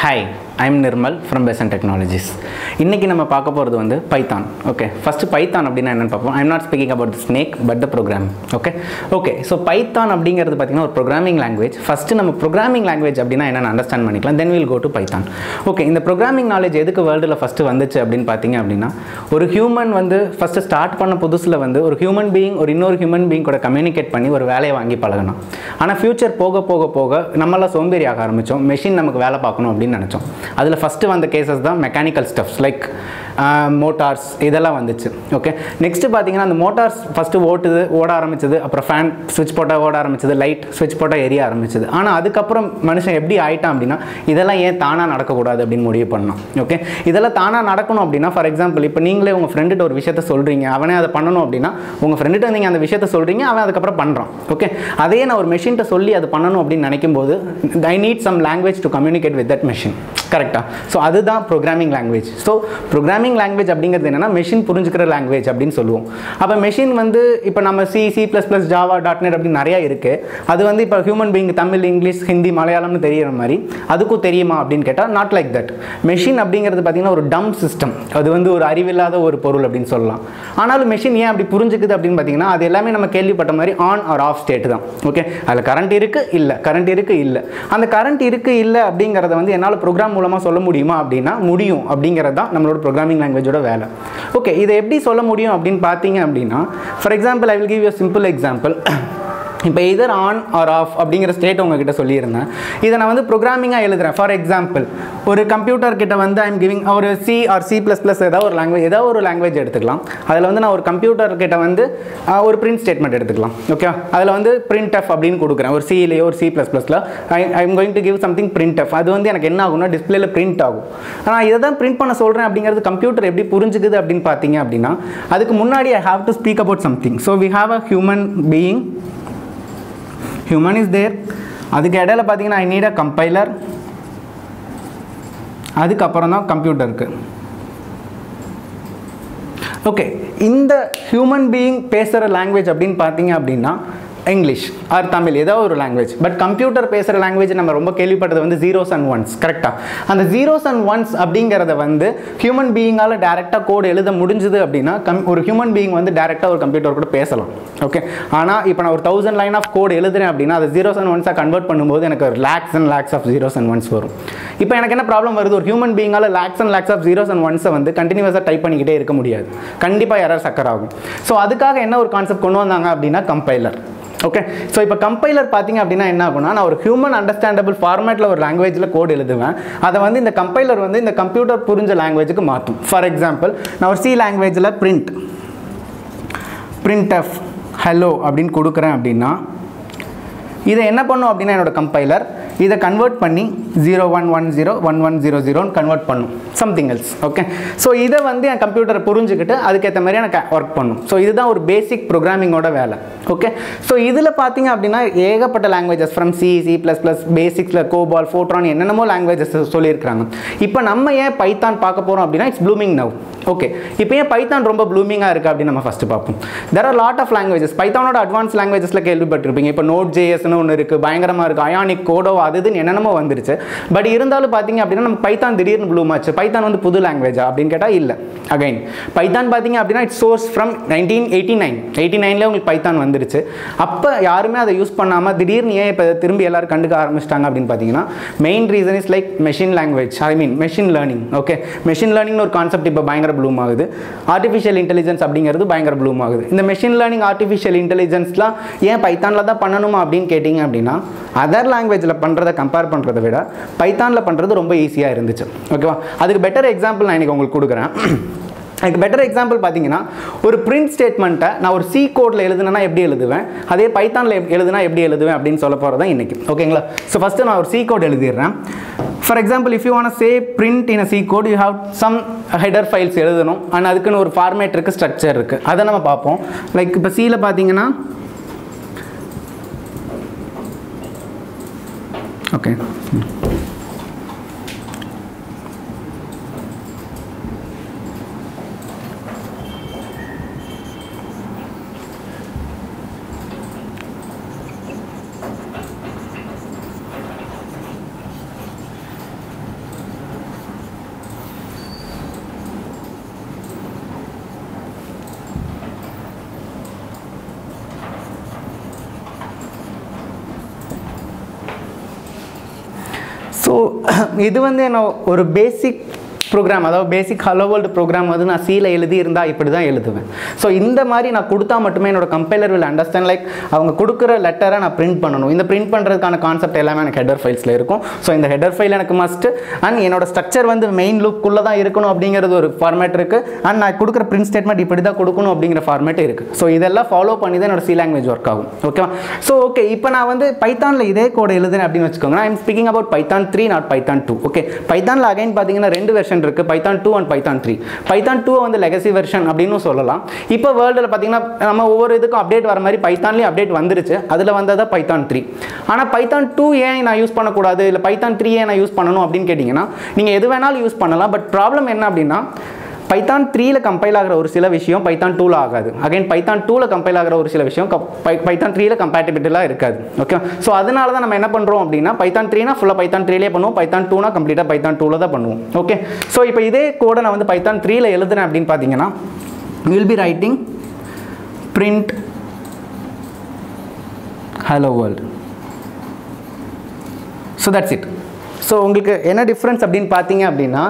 Hi. I'm Nirmal from Besant technologies இன்றைக்கி நம்ம பார்க்க போகிறது வந்து பைத்தான் ஓகே ஃபஸ்ட்டு பைத்தான் அப்படின்னா என்னென்னு பார்ப்போம். I'm not speaking about snake but the program okay okay so Python அப்படிங்கிறது பார்த்தீங்கன்னா ஒரு ப்ரோக்ராமிங் லாங்குவேஜ் ஃபஸ்ட்டு நம்ம ப்ரோக்ராமிங் லாங்குவேஜ் அப்படின்னா என்னென்னு அண்டர்ஸ்டாண்ட் பண்ணிக்கலாம். Then will go to Python okay இந்த ப்ரோக்ராமிங் நாலேஜ் எதுக்கு வேர்ல்டில் ஃபஸ்ட்டு வந்துச்சு அப்படின்னு பார்த்தீங்க அப்படின்னா ஒரு ஹியூமன் வந்து ஃபஸ்ட்டு ஸ்டார்ட் பண்ண புதுசில் வந்து ஒரு ஹியூமன் பீயிங் ஒரு இன்னொரு ஹியூமன் பீயிங் கூட கம்யூனிகேட் பண்ணி ஒரு வேலையை வாங்கி பழகணும். ஆனால் ஃப்யூச்சர் போக போக போக நம்மளாம் சோம்பேறி ஆக ஆரம்பித்தோம் மெஷின் நமக்கு வேலை பார்க்கணும் அப்படின்னு நினச்சோம். அதில் ஃபஸ்ட்டு வந்த கேசஸ் தான் மெக்கானிக்கல் ஸ்டப்ஸ் லைக் மோட்டார்ஸ் இதெல்லாம் வந்துச்சு ஓகே நெக்ஸ்ட்டு பார்த்தீங்கன்னா அந்த மோட்டார்ஸ் ஃபஸ்ட்டு ஓட்டுது ஓட ஆரம்பிச்சது அப்புறம் ஃபேன் ஸ்விட்ச் போட்டால் ஓட ஆரம்பிச்சது லைட் ஸ்விட்ச் போட்டால் எரிய ஆரம்பிச்சது. ஆனால் அதுக்கப்புறம் மனுஷன் எப்படி ஆயிட்டான் அப்படின்னா இதெல்லாம் ஏன் தானாக நடக்கக்கூடாது அப்படின்னு முடிவு பண்ணோம் ஓகே இதெல்லாம் தானாக நடக்கணும் அப்படின்னா ஃபார் எக்ஸாம்பிள் இப்போ நீங்களே உங்கள் ஃப்ரெண்டுகிட்ட ஒரு விஷயத்த சொல்கிறீங்க அவனே அதை பண்ணணும் அப்படின்னா உங்கள் ஃப்ரெண்டுகிட்ட நீங்கள் அந்த விஷயத்த சொல்கிறீங்க அவன் அதுக்கப்புறம் பண்ணுறான் ஓகே அதே நான் ஒரு மெஷின்ட்ட சொல்லி அது பண்ணணும் அப்படின்னு நினைக்கும் போது I need some language to communicate with that machine கரெக்டாக ஸோ அதுதான் programming language so programming language அப்படிங்கிறது என்னென்னா மெஷின் புரிஞ்சுக்கிற லாங்குவேஜ் அப்படின்னு சொல்லுவோம். அப்போ மெஷின் வந்து இப்போ நம்ம C C plus plus Java dot net அப்படின்னு நிறையா இருக்குது அது வந்து இப்போ human being Tamil English Hindi மலையாளம்னு தெரியிற மாதிரி அதுக்கும் தெரியுமா அப்படின்னு கேட்டால் நாட் லைக் தட் மெஷின் அப்படிங்கிறது பார்த்திங்கன்னா ஒரு டம் சிஸ்டம் அது வந்து ஒரு அறிவில்லாத ஒரு பொருள் அப்படின்னு சொல்லலாம். ஆனாலும் மெஷின் ஏன் அப்படி புரிஞ்சுக்குது அப்படின்னு பார்த்தீங்கன்னா அது எல்லாமே நம்ம கேள்விப்பட்ட மாதிரி ஆன் ஆர் ஆஃப் ஸ்டேட் தான். ஓகே அதில் கரண்ட் இருக்குது இல்லை. கரண்ட் இருக்குது இல்லை. அந்த கரண்ட் இருக்குது இல்லை அப்படிங்கிறத வந்து என்னால் ப்ரோக்ராம் மூலமாக சொல்ல முடியுமா அப்படின்னா முடியும் அப்படிங்கிறது தான் நம்மளோட ப்ரோக்ராமிங் லாங்குவேஜோட வேலை. ஓகே இதை எப்படி சொல்ல முடியும் அப்படின்னு பார்த்தீங்க அப்படின்னா for example I will give you simple example இப்போ இதர் ஆன் ஆர் ஆஃப் அப்படிங்கிற ஸ்டேட் உங்ககிட்ட சொல்லியிருந்தேன். இதை நான் வந்து ப்ரோக்ராமிங்காக எழுதுறேன். ஃபார் எக்ஸாம்பிள் ஒரு கம்ப்யூட்டர் கிட்ட வந்து ஐம் கிவிங் ஒரு C or C plus plus ஏதாவது ஒரு லாங்குவேஜ் ஏதாவது ஒரு லாங்குவேஜ் எடுத்துக்கலாம். அதில் வந்து நான் ஒரு கம்ப்யூட்டர் கிட்ட வந்து ஒரு பிரிண்ட் ஸ்டேட்மெண்ட் எடுத்துக்கலாம். ஓகே அதில் வந்து பிரிண்ட் எஃப் அப்படின்னு கொடுக்குறேன். ஒரு சியிலேயோ ஒரு சி ப்ளஸ் ப்ளஸில் I I'm going to give something print f அது வந்து எனக்கு என்ன ஆகும்னா டிஸ்பிளேல பிரிண்ட் ஆகும். ஆனால் இதை தான் பிரிண்ட் பண்ண சொல்கிறேன் அப்படிங்கிறது கம்ப்யூட்டர் எப்படி புரிஞ்சுக்குது அப்படின்னு பார்த்தீங்க அப்படின்னா அதுக்கு முன்னாடி I have to speak about something so we have a human being human is there அதுக்கு இடையில பார்த்தீங்கன்னா ஐ நீட் அ கம்பைலர் அதுக்கப்புறம் தான் கம்ப்யூட்டருக்கு ஓகே இந்த ஹியூமன் பீயிங் பேசுகிற லாங்குவேஜ் அப்படின்னு பார்த்தீங்க அப்படின்னா இங்கிலீஷ் ஆர் தமிழ் ஏதோ ஒரு லாங்குவேஜ் பட் கம்ப்யூட்டர் பேசுகிற லாங்குவேஜ் நம்ம ரொம்ப கேள்விப்பட்டது வந்து ஜீரோஸ் அண்ட் ஒன்ஸ் கரெக்டாக அந்த ஜீரோஸ் அண்ட் ஒன்ஸ் அப்படிங்கிறத வந்து ஹியூமன் பீயிங்கால் டேரெக்டாக கோடு எழுத முடிஞ்சுது அப்படின்னா கம் ஒரு ஹியூமன் பீயிங் வந்து டேரெக்டாக ஒரு கம்ப்யூட்டர் கூட பேசலாம். ஓகே ஆனால் இப்போ நான் ஒரு தௌசண்ட் லைன் ஆஃப் கோட் எழுதுறேன் அப்படின்னா அதை ஜீரோஸ் அண்ட் ஒன்ஸாக கன்வெர்ட் பண்ணும்போது எனக்கு ஒரு lakhs and lakhs of zeros and ones வரும். இப்போ எனக்கு என்ன ப்ராப்ளம் வருது? ஒரு human பீயிங்கால் lakhs and lakhs of zeros and ஒன்ஸை வந்து கண்டினியூஸாக டைப் பண்ணிக்கிட்டே இருக்க முடியாது. கண்டிப்பாக யாராவது சக்கர் ஆகும். ஸோ அதுக்காக என்ன ஒரு கான்செப்ட் கொண்டு வந்தாங்க அப்படின்னா கம்பைலர் ஓகே ஸோ இப்போ கம்பைலர் பார்த்தீங்க அப்படின்னா என்ன ஆகும்னா நான் ஒரு ஹியூமன் அண்டர்ஸ்டாண்டபிள் ஃபார்மேட்டில் ஒரு லாங்குவேஜில் கோட் எழுதுவேன். அதை வந்து இந்த கம்பைலர் வந்து இந்த கம்ப்யூட்டர் புரிஞ்ச லாங்குவேஜுக்கு மாற்றும் ஃபார் எக்ஸாம்பிள் நான் ஒரு சி லாங்குவேஜில் பிரிண்ட் பிரிண்ட் எஃப் ஹலோ அப்படின்னு கொடுக்குறேன் அப்படின்னா இதை என்ன பண்ணும் அப்படின்னா என்னோட கம்பைலர் இதை கன்வெர்ட் பண்ணி zero one one zero one one zero ஜீரோன்னு கன்வெர்ட் பண்ணும். சம்திங் எல்ஸ் ஓகே ஸோ இதை வந்து என் கம்ப்யூட்டரை புரிஞ்சுக்கிட்டு அதுக்கேற்ற மாதிரி எனக்கு ஒர்க் பண்ணும். ஸோ இதுதான் ஒரு பேசிக் ப்ரோக்ராமிங்கோட வேலை. ஓகே ஸோ இதில் பார்த்தீங்க அப்படின்னா ஏகப்பட்ட languages from C C plus plus பேசிக்ஸில் COBOL Fortran என்னென்னமோ லாங்குவேஜஸ் சொல்லியிருக்காங்க இப்போ நம்ம ஏன் பைத்தான் பார்க்க போகிறோம் அப்படின்னா இட்ஸ் ப்ளூமிங் நவ் ஓகே இப்போ ஏன் பைத்தான் ரொம்ப ப்ளூமிங்காக இருக்குது அப்படின்னு நம்ம ஃபஸ்ட்டு பார்ப்போம். There are lot of languages பைத்தானோட advance லாங்குவேஜஸில் கேள்விப்பட்டிருப்பீங்க. இப்போ நோட் ஜேஎஸ்னு ஒன்று இருக்குது பயங்கரமாக இருக்குது அயானிக் கோடோ அது இதுன்னு என்னென்னமோ வந்துருச்சு. பட் இருந்தாலும் பார்த்தீங்க அப்படின்னா நம்ம பைத்தான் திடீர்னு ப்ளூம் ஆச்சு பைத்தான் வந்து புது லாங்குவேஜா அப்படின்னு கேட்டால் இல்லை. அகைன் பைத்தான் பார்த்தீங்க அப்படின்னா it's source from nineteen eighty nine eighty நைனில் உங்களுக்கு பைத்தான் வந்துருச்சு. அப்போ யாருமே அதை யூஸ் பண்ணாமல் திடீர்னு ஏன் இப்போ திரும்பி எல்லோரும் கண்டுக்க ஆரம்பிச்சிட்டாங்க அப்படின்னு பார்த்தீங்கன்னா main reason is like machine language I mean machine learning okay machine லேர்னிங்னு ஒரு கான்செப்ட் இப்போ பயங்கர ப்ளூம் ஆகுது. ஆர்டிஃபிஷியல் இன்டெலிஜென்ஸ் அப்படிங்கிறது பயங்கர ப்ளூம் ஆகுது. இந்த மெஷின் லேர்னிங் ஆர்டிஃபிஷியல் இன்டெலிஜென்ஸ்லாம் ஏன் பைத்தானில் தான் பண்ணணுமா அப்படின்னு கேட்டிங்க அப்படின்னா அதர் லாங்குவேஜில் பண்ணுறதை கம்பேர் பண்ணுறதை விட பைத்தானில் பண்ணுறது ரொம்ப ஈஸியாக இருந்துச்சு. ஓகேவா அதுக்கு பெட்டர் எக்ஸாம்பிள் நான் இன்றைக்கி உங்களுக்கு கொடுக்குறேன். எனக்கு பெட்டர் எக்ஸாம்பிள் பார்த்தீங்கன்னா ஒரு பிரிண்ட் ஸ்டேட்மெண்ட்டை நான் ஒரு சி கோடில் எழுதுனா எப்படி எழுதுவேன்? அதே பைத்தானில் எழுதுனா எப்படி எழுதுவேன் அப்படின்னு சொல்ல போகிறது தான் இன்றைக்கி ஓகேங்களா ஸோ ஃபஸ்ட்டு நான் ஒரு C code எழுதிடுறேன். For example if you want say print in a C code you have some header files எழுதணும். அண்ட் அதுக்குன்னு ஒரு ஃபார்மேட் இருக்குது ஸ்ட்ரக்சர் இருக்குது அதை நம்ம பார்ப்போம். லைக் இப்போ சியில் பார்த்தீங்கன்னா ஓகே ஸோ இது வந்து என்ன ஒரு பேசிக் ப்ரோக்ராம் அதாவது பேசிக் ஹலோ வேர்ல்டு ப்ரோக்ராம் வந்து நான் சீல எழுதி இருந்தால் இப்படி தான் எழுதுவேன். ஸோ இந்த மாதிரி நான் கொடுத்தா மட்டுமே என்னோட கம்பைலர் வில் அண்டர்ஸ்டாண்ட் லைக் அவங்க கொடுக்குற லெட்டரை நான் பிரிண்ட் பண்ணணும். இந்த பிரிண்ட் பண்ணுறதுக்கான கான்செப்ட் எல்லாமே எனக்கு ஹெடர் ஃபைல்ஸில் இருக்கும். ஸோ இந்த ஹெடர் ஃபைல் எனக்கு மஸ்ட் அண்ட் என்னோட ஸ்ட்ரக்சர் வந்து மெயின் லுக்குள்ளே தான் இருக்கணும் அப்படிங்கிறது ஒரு ஃபார்மேட் இருக்குது அண்ட் நான் கொடுக்குற பிரிண்ட் ஸ்டேட்மெண்ட் இப்படி தான் கொடுக்கணும் அப்படிங்கிற ஃபார்மேட் இருக்குது ஸோ இதெல்லாம் ஃபாலோ பண்ணி தான் என்னோட சி லாங்குவேஜ் ஒர்க் ஆகும். ஓகேவா ஸோ ஓகே இப்போ நான் வந்து பைத்தானில் இதே கோடு எழுதுனேன் அப்படின்னு வச்சுக்கோங்க. I'm speaking about Python three not Python two okay பைத்தானில் again பார்த்தீங்கன்னா ரெண்டு வெர்ஷன் இருக்குது Python two and Python three Python two வந்து லெகசி வெர்ஷன் அப்படின்னு சொல்லலாம். இப்போ வேர்ல்டில் பார்த்தீங்கன்னா நம்ம ஒவ்வொரு இதுக்கும் அப்டேட் வர மாதிரி பைத்தான்லேயும் அப்டேட் வந்துருச்சு. அதில் வந்தது பைத்தான் த்ரீ ஆனால் பைத்தான் டூ ஏன் நான் யூஸ் பண்ணக்கூடாது? இல்லை பைத்தான் த்ரீ ஏன் நான் யூஸ் பண்ணணும் அப்படின்னு கேட்டிங்கன்னா நீங்கள் எது வேணாலும் யூஸ் பண்ணலாம். பட் ப்ராப்ளம் என்ன அப்படின்னா பைத்தான் த்ரீல கம்பைல் ஆகிற ஒரு சில விஷயம் பைத்தான் டூவில் ஆகாது. அகைன் பைத்தான் டூவில் கம்பைல் ஆகிற ஒரு சில விஷயம் பைத்தான் த்ரீல கம்பேட்டபிலிட்டிலாம் இருக்காது. ஓகே ஸோ அதனால தான் நம்ம என்ன பண்ணுறோம் அப்படின்னா பைத்தான் த்ரீனா ஃபுல்லாக பைத்தான் த்ரீலே பண்ணுவோம். பைத்தான் டூனா கம்ப்ளீட்டாக பைத்தான் டூவில் தான் பண்ணுவோம். ஓகே ஸோ இப்போ இதே கோடை நான் வந்து பைத்தான் த்ரீல எழுதுறேன் அப்படின்னு பார்த்தீங்கன்னா will be writing print hello world so that's it so உங்களுக்கு என்ன டிஃப்ரென்ஸ் அப்படின்னு பார்த்தீங்க அப்படின்னா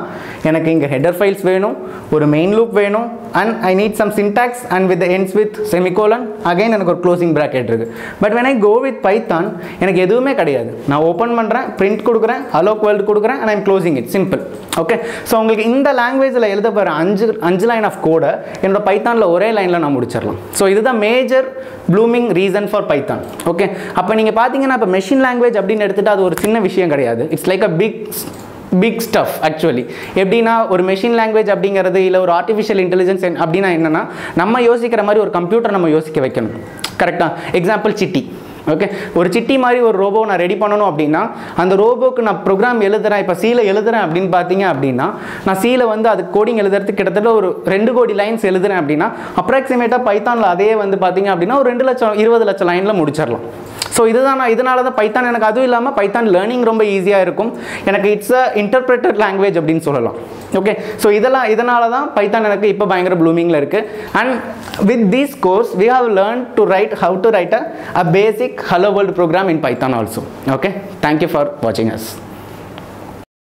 எனக்கு இங்கே ஹெடர் ஃபைல்ஸ் வேணும் ஒரு மெயின் லூப் வேணும் and I need some syntax and with ends with semicolon again எனக்கு ஒரு க்ளோசிங் ப்ராக்கெட் இருக்குது but when I go with Python எனக்கு எதுவுமே கிடையாது. நான் ஓப்பன் பண்ணுறேன் பிரிண்ட் கொடுக்குறேன் அலோக் வேர்ல்டு கொடுக்குறேன் and I'm closing it simple okay so உங்களுக்கு இந்த லாங்குவேஜில் எழுத போகிற அஞ்சு அஞ்சு லைன் ஆஃப் கோடை என்னோட பைத்தானில் ஒரே லைனில் நான் முடிச்சிடலாம். ஸோ இதுதான் major blooming reason for Python okay அப்போ நீங்கள் பார்த்தீங்கன்னா இப்போ மெஷின் லாங்குவேஜ் அப்படின்னு எடுத்துகிட்டு அது ஒரு சின்ன விஷயம் கிடையாது. It's like a big big stuff actually எப்படின்னா ஒரு மெஷின் லாங்குவேஜ் அப்படிங்கிறது இல்லை ஒரு ஆர்டிஃபிஷியல் இன்டெலிஜென்ஸ் அப்படின்னா என்னென்னா நம்ம யோசிக்கிற மாதிரி ஒரு கம்ப்யூட்டர் நம்ம யோசிக்க வைக்கணும். கரெக்டாக எக்ஸாம்பிள் சிட்டி ஓகே ஒரு சிட்டி மாதிரி ஒரு ரோபோ நான் ரெடி பண்ணணும் அப்படின்னா அந்த ரோபோக்கு நான் ப்ரோக்ராம் எழுதுறேன். இப்போ சீல எழுதுறேன் அப்படின்னு பார்த்தீங்க அப்படின்னா நான் சீல வந்து அது கோடிங் எழுதுறதுக்கு கிட்டத்தட்ட ஒரு ரெண்டு கோடி லைன்ஸ் எழுதுறேன் அப்படின்னா அப்ராக்சிமேட்டாக பைத்தானில் அதே வந்து பார்த்தீங்க அப்படின்னா ஒரு ரெண்டு லட்சம் இருபது லட்சம் லைனில் முடிச்சிடலாம். ஸோ இதுதான் நான் இதனால தான் பைத்தான் எனக்கு அதுவும் இல்லாமல் பைத்தான் லேர்னிங் ரொம்ப ஈஸியாக இருக்கும். எனக்கு இட்ஸ் அ இன்டர்பிரேட்டட் லாங்குவேஜ் அப்படின்னு சொல்லலாம். ஓகே ஸோ இதெல்லாம் இதனால தான் பைத்தான் எனக்கு இப்போ பயங்கர ப்ளூமிங்கில் இருக்குது and with these course we have learn to write how to write a basic basic hello world program in python also. Okay? Thank you for watching us.